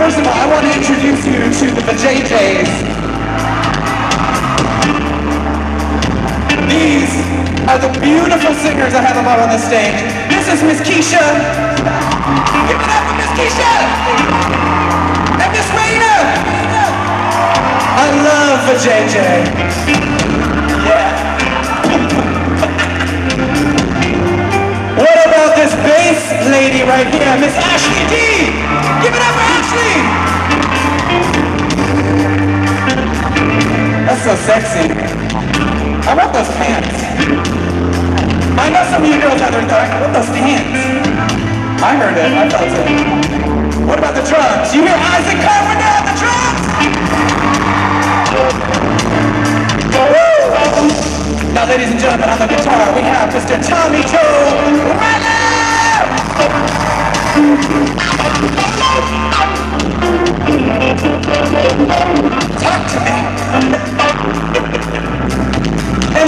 First of all, I want to introduce you to the Vajayjays. These are the beautiful singers I have above on the stage. This is Miss Keisha. Give it up for Miss Keisha! And Miss Raina! I love Vajayjay. Lady right here, Miss Ashley D? Give it up for Ashley. That's so sexy. I want those pants. I know some of you girls out there I want those pants. I heard it, I felt it. What about the drums? You hear Isaac Carpenter on the drums? Now ladies and gentlemen, on the guitar we have Mr. Tommy Joe Ratliff! And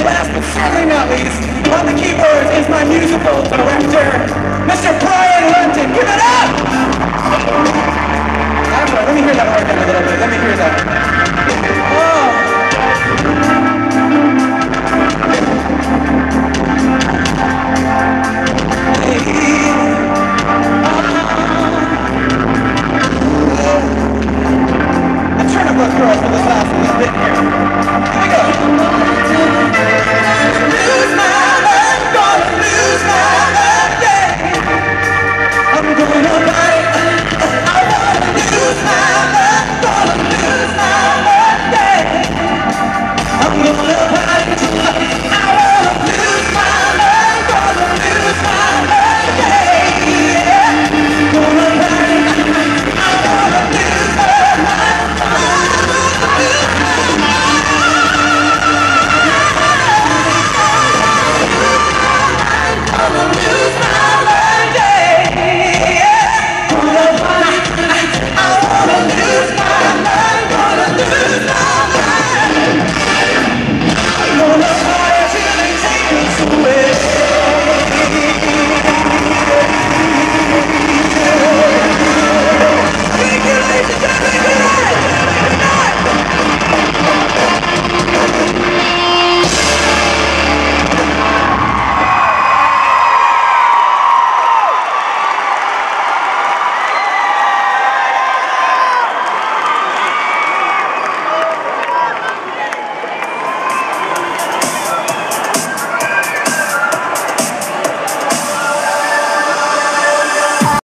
last but certainly not least, on the keyboards is my musical director, Mr. Brian London. Give it up! Let me hear that a little bit. Let me hear that.